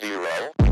zero,